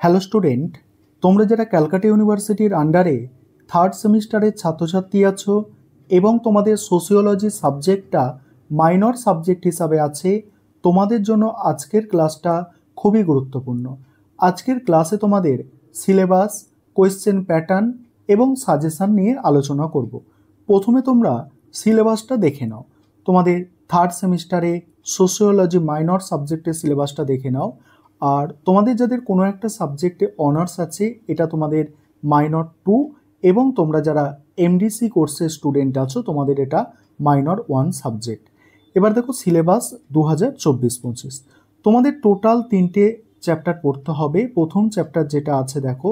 Hello student, তোমরা যারা ক্যালকাটা ইউনিভার্সিটির আন্ডারে থার্ড সেমিস্টারের ছাত্রছাত্রী আছো এবং তোমাদের সোসিওলজি সাবজেক্টটা মাইনর সাবজেক্ট হিসাবে আছে, তোমাদের জন্য আজকের ক্লাসটা খুবই গুরুত্বপূর্ণ। আজকের ক্লাসে তোমাদের সিলেবাস কোয়েশ্চেন প্যাটার্ন এবং সাজেশান নিয়ে আলোচনা করব। প্রথমে তোমরা সিলেবাসটা দেখে নাও। তোমাদের থার্ড সেমিস্টারে সোসিওলজি মাইনর সাবজেক্টের সিলেবাসটা দেখে নাও। আর তোমাদের যাদের কোনো একটা সাবজেক্টে অনার্স আছে, এটা তোমাদের মাইনর টু এবং তোমরা যারা এমডিসি কোর্সের স্টুডেন্ট আছো, তোমাদের এটা মাইনর ওয়ান সাবজেক্ট এবার দেখো সিলেবাস দু হাজার চব্বিশ পঁচিশ। তোমাদের টোটাল তিনটে চ্যাপ্টার পড়তে হবে। প্রথম চ্যাপ্টার যেটা আছে দেখো,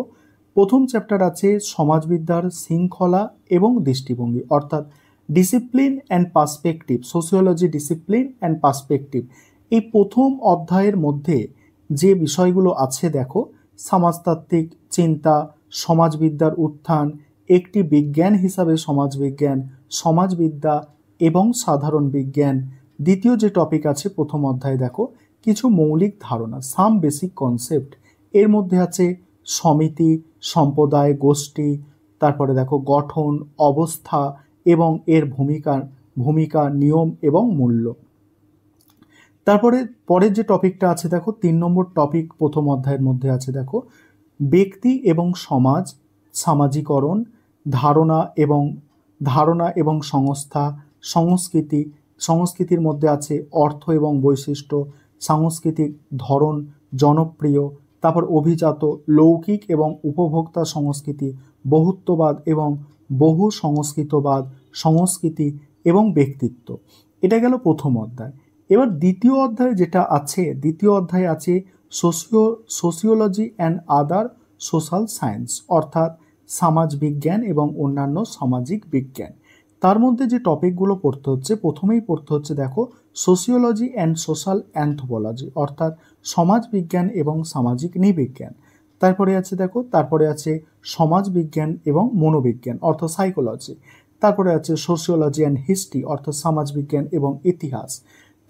প্রথম চ্যাপ্টার আছে সমাজবিদ্যার শৃঙ্খলা এবং দৃষ্টিভঙ্গি, অর্থাৎ discipline and perspective sociology discipline and perspective এই প্রথম অধ্যায়ের মধ্যে যে বিষয়গুলো আছে, দেখো, সমাজতাত্ত্বিক চিন্তা, সমাজবিদ্যার উত্থান, একটি বিজ্ঞান হিসাবে সমাজবিজ্ঞান, সমাজবিদ্যা এবং সাধারণ বিজ্ঞান। দ্বিতীয় যে টপিক আছে প্রথম অধ্যায়ে, দেখো, কিছু মৌলিক ধারণা সাম বেসিক কনসেপ্ট এর মধ্যে আছে সমিতি, সম্প্রদায়, গোষ্ঠী, তারপরে দেখো, গঠন, অবস্থা এবং এর ভূমিকা ভূমিকা, নিয়ম এবং মূল্য। তারপরে পরের যে টপিকটা আছে, দেখো, তিন নম্বর টপিক প্রথম অধ্যায়ের মধ্যে আছে, দেখো, ব্যক্তি এবং সমাজ, সামাজিকরণ, ধারণা এবং ধারণা এবং সংস্থা, সংস্কৃতি, সংস্কৃতির মধ্যে আছে অর্থ এবং বৈশিষ্ট্য, সাংস্কৃতিক ধরন, জনপ্রিয়, তারপর অভিজাত, লৌকিক এবং উপভোক্তা সংস্কৃতি, বহুত্ববাদ এবং বহু সংস্কৃতবাদ সংস্কৃতি এবং ব্যক্তিত্ব। এটা গেল প্রথম অধ্যায়। এবার দ্বিতীয় অধ্যায় যেটা আছে, দ্বিতীয় অধ্যায় আছে socio sociology and other social science অর্থাৎ সমাজ বিজ্ঞান এবং অন্যান্য সামাজিক বিজ্ঞান। তার মধ্যে যে টপিকগুলো পড়তে হচ্ছে, প্রথমেই পড়তে হচ্ছে দেখো সোশিওলজি অ্যান্ড সোশ্যাল অ্যান্থোপোলজি অর্থাৎ সমাজ বিজ্ঞান এবং সামাজিক নৃবিজ্ঞান। তারপরে আছে দেখো, তারপরে আছে সমাজ বিজ্ঞান এবং মনোবিজ্ঞান অর্থ সাইকোলজি তারপরে আছে সোশিওলজি অ্যান্ড হিস্ট্রি অর্থ সমাজবিজ্ঞান এবং ইতিহাস।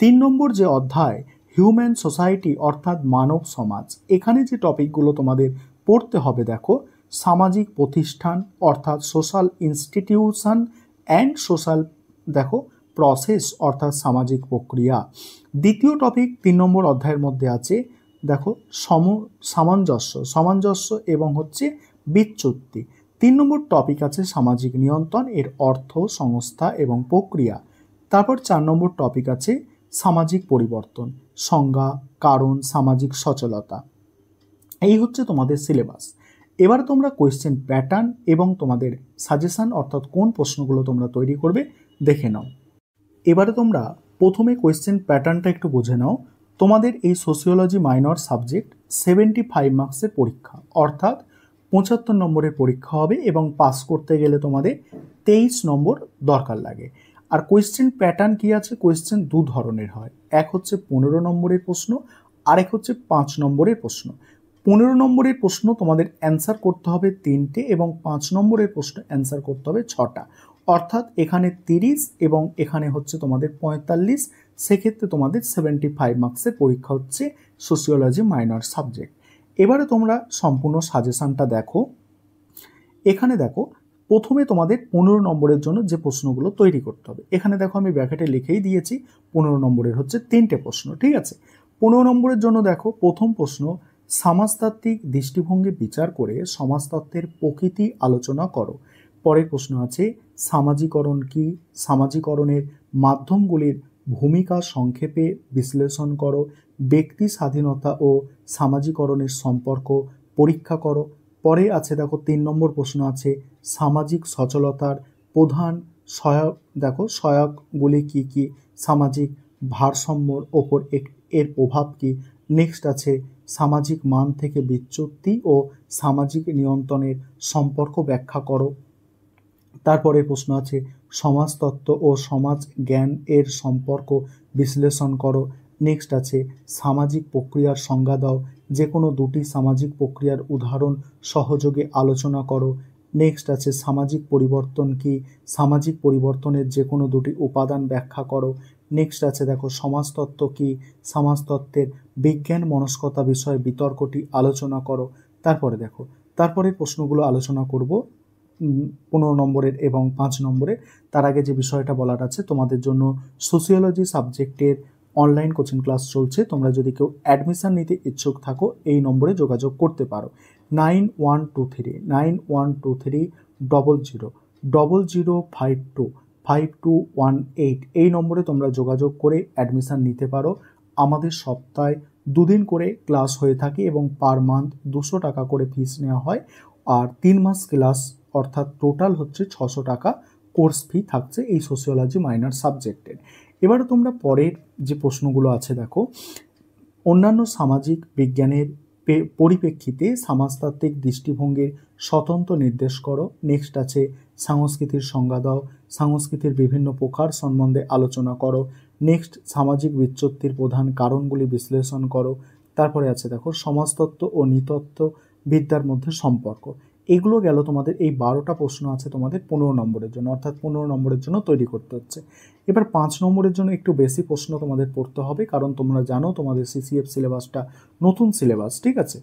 তিন নম্বর যে অধ্যায় হিউম্যান সোসাইটি অর্থাৎ মানব সমাজ, এখানে যে টপিকগুলো তোমাদের পড়তে হবে দেখো, সামাজিক প্রতিষ্ঠান অর্থাৎ সোশ্যাল ইনস্টিটিউশন অ্যান্ড সোশ্যাল দেখো প্রসেস অর্থাৎ সামাজিক প্রক্রিয়া। দ্বিতীয় টপিক তিন নম্বর অধ্যায়ের মধ্যে আছে, দেখো, সম, সামঞ্জস্য সামঞ্জস্য এবং হচ্ছে বিচ্যুতি। তিন নম্বর টপিক আছে সামাজিক নিয়ন্ত্রণ, এর অর্থ, সংস্থা এবং প্রক্রিয়া। তারপর চার নম্বর টপিক আছে সামাজিক পরিবর্তন, সংজ্ঞা, কারণ, সামাজিক সচলতা। এই হচ্ছে তোমাদের সিলেবাস এবার তোমরা কোয়েশ্চেন প্যাটার্ন এবং তোমাদের সাজেশান অর্থাৎ কোন প্রশ্নগুলো তোমরা তৈরি করবে দেখে নাও। এবারে তোমরা প্রথমে কোয়েশ্চেন প্যাটার্নটা একটু বুঝে নাও। তোমাদের এই sociology minor subject seventy five মার্কসের পরীক্ষা, অর্থাৎ পঁচাত্তর নম্বরের পরীক্ষা হবে এবং পাস করতে গেলে তোমাদের তেইশ নম্বর দরকার লাগে। আর কোয়েশ্চেন প্যাটার্ন কি আছে? কোয়েশ্চেন দু ধরনের হয়। এক হচ্ছে পনেরো নম্বরের প্রশ্ন, আরেক হচ্ছে পাঁচ নম্বরের প্রশ্ন। পনেরো নম্বরের প্রশ্ন তোমাদের অ্যান্সার করতে হবে তিনটে এবং পাঁচ নম্বরের প্রশ্ন অ্যান্সার করতে হবে ছটা। অর্থাৎ এখানে তিরিশ এবং এখানে হচ্ছে তোমাদের পঁয়তাল্লিশ, সেক্ষেত্রে তোমাদের সেভেন্টি ফাইভ মার্কসের পরীক্ষা হচ্ছে সোসিওলজি মাইনর সাবজেক্ট এবারে তোমরা সম্পূর্ণ সাজেশানটা দেখো। এখানে দেখো প্রথমে তোমাদের পনেরো নম্বরের জন্য যে প্রশ্নগুলো তৈরি করতে হবে। এখানে দেখো আমি ব্র্যাকেটে লিখেই দিয়েছি, পনেরো নম্বরের হচ্ছে তিনটে প্রশ্ন, ঠিক আছে? পনেরো নম্বরের জন্য দেখো, প্রথম প্রশ্ন, সমাজতাত্ত্বিক দৃষ্টিভঙ্গি বিচার করে সমাজতত্ত্বের প্রকৃতি আলোচনা করো। পরের প্রশ্ন আছে, সামাজিকরণ কি? সামাজিকরণের মাধ্যমগুলির ভূমিকা সংক্ষেপে বিশ্লেষণ করো। ব্যক্তি স্বাধীনতা ও সামাজিকরণের সম্পর্ক পরীক্ষা করো। পরে আছে দেখো তিন নম্বর প্রশ্ন আছে সামাজিক সচলতার প্রধান সহায়ক, দেখো সহায়কগুলি কি কি? সামাজিক ভারসাম্যর ওপর এর প্রভাব কি? নেক্সট আছে সামাজিক মান থেকে বিচ্যুতি ও সামাজিক নিয়ন্ত্রণের সম্পর্ক ব্যাখ্যা করো। তারপরে প্রশ্ন আছে সমাজতত্ত্ব ও সমাজ জ্ঞান এর সম্পর্ক বিশ্লেষণ করো। নেক্সট আছে, সামাজিক প্রক্রিয়ার সংজ্ঞা দাও। যে কোনো দুটি সামাজিক প্রক্রিয়ার উদাহরণ সহযোগে আলোচনা করো। নেক্সট আছে, সামাজিক পরিবর্তন কি? সামাজিক পরিবর্তনের যে কোনো দুটি উপাদান ব্যাখ্যা করো। নেক্সট আছে, দেখো, সমাজতত্ত্ব কি? সমাজতত্ত্বের বিজ্ঞান মনস্কতা বিষয়ে বিতর্কটি আলোচনা করো। তারপরে দেখো তারপরে প্রশ্নগুলো আলোচনা করব পনেরো নম্বরের এবং পাঁচ নম্বরের। তার আগে যে বিষয়টা বলার আছে, তোমাদের জন্য সোসিওলজি সাবজেক্টের অনলাইন কোচিং ক্লাস চলছে। তোমরা যদি কেউ অ্যাডমিশান নিতে ইচ্ছুক থাকো, এই নম্বরে যোগাযোগ করতে পারো। Nine one two three nine one two three double zero double zero five two five two one eight এই নম্বরে তোমরা যোগাযোগ করে অ্যাডমিশান নিতে পারো। আমাদের সপ্তাহে দুদিন করে ক্লাস হয়ে থাকে এবং পার মান্থ দুশো টাকা করে ফিস নেওয়া হয়। আর তিন মাস ক্লাস অর্থাৎ টোটাল হচ্ছে ছশো টাকা কোর্স ফি থাকছে এই সোশিওলজি মাইনার সাবজেক্টের এবারে তোমরা পরের যে প্রশ্নগুলো আছে, দেখো। অন্যান্য সামাজিক বিজ্ঞানের পরিপ্রেক্ষিতে সমাজতাত্ত্বিক দৃষ্টিভঙ্গির স্বতন্ত্র নির্দেশ করো। নেক্সট আছে সংস্কৃতির সংজ্ঞা দাও। সংস্কৃতির বিভিন্ন প্রকার সম্বন্ধে আলোচনা করো। নেক্সট সামাজিক বিচ্যুতির প্রধান কারণগুলি বিশ্লেষণ করো। তারপরে আছে, দেখো, সমাজতত্ত্ব ও নৃতত্ত্ব বিদ্যার মধ্যে সম্পর্ক। এগুলো গেল তোমাদের, এই বারোটা প্রশ্ন আছে তোমাদের পনেরো নম্বরের জন্য, অর্থাৎ পনেরো নম্বরের জন্য তৈরি করতে হচ্ছে। এবার পাঁচ নম্বরের জন্য একটু বেশি প্রশ্ন তোমাদের পড়তে হবে, কারণ তোমরা জানো তোমাদের সিসিএফ সিলেবাসটা নতুন সিলেবাস, ঠিক আছে?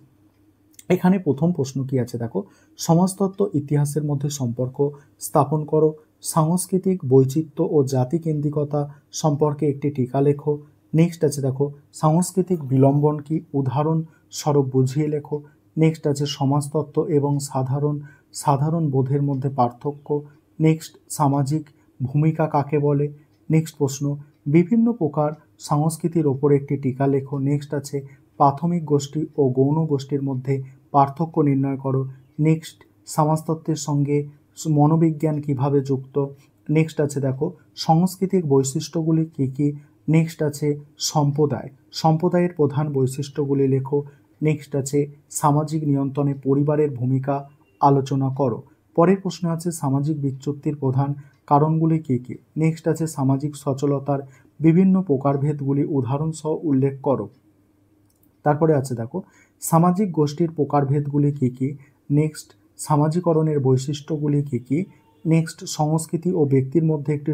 এখানে প্রথম প্রশ্ন কি আছে দেখো, সমাজতত্ত্ব, ইতিহাসের মধ্যে সম্পর্ক স্থাপন করো, সাংস্কৃতিক বৈচিত্র্য ও জাতিকেন্দ্রিকতা সম্পর্কে একটি টিকা লেখো, নেক্সট আছে দেখো, সাংস্কৃতিক বিলম্বন কি, উদাহরণ স্বরূপ বুঝিয়ে লেখো নেক্সট আছে সমাজতত্ত্ব এবং সাধারণ সাধারণ বোধের মধ্যে পার্থক্য। নেক্সট সামাজিক ভূমিকা কাকে বলে? নেক্সট প্রশ্ন, বিভিন্ন প্রকার সংস্কৃতির ওপর একটি টিকা লেখো। নেক্সট আছে, প্রাথমিক গোষ্ঠী ও গৌণ গোষ্ঠীর মধ্যে পার্থক্য নির্ণয় করো। নেক্সট সমাজতত্ত্বের সঙ্গে মনোবিজ্ঞান কীভাবে যুক্ত? নেক্সট আছে, দেখো, সাংস্কৃতিক বৈশিষ্ট্যগুলি কী কী? নেক্সট আছে, সম্প্রদায়। সম্প্রদায়ের প্রধান বৈশিষ্ট্যগুলি লেখো। নেক্সট আছে, সামাজিক নিয়ন্ত্রণে পরিবারের ভূমিকা আলোচনা করো। পরের প্রশ্ন আছে, সামাজিক বিচ্যুতির প্রধান কারণগুলি কী কী? নেক্সট আছে, সামাজিক সচলতার বিভিন্ন প্রকারভেদগুলি উদাহরণসহ উল্লেখ করো। তারপরে আছে দেখো, সামাজিক গোষ্ঠীর প্রকারভেদগুলি কী কী? নেক্সট সামাজিকরণের বৈশিষ্ট্যগুলি কী কী? নেক্সট সংস্কৃতি ও ব্যক্তির মধ্যে একটি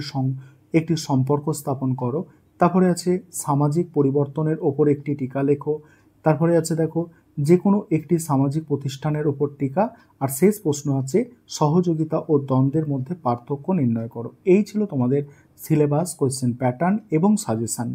একটি সম্পর্ক স্থাপন করো। তারপরে আছে, সামাজিক পরিবর্তনের ওপর একটি টিকা লেখো। তারপরে আছে দেখো যে কোনো একটি সামাজিক প্রতিষ্ঠানের ওপর টিকা, আর শেষ প্রশ্ন আছে, সহযোগিতা ও দ্বন্দ্বের মধ্যে পার্থক্য নির্ণয় করো। এই ছিল তোমাদের সিলেবাস কোয়েশ্চেন প্যাটার্ন এবং সাজেশান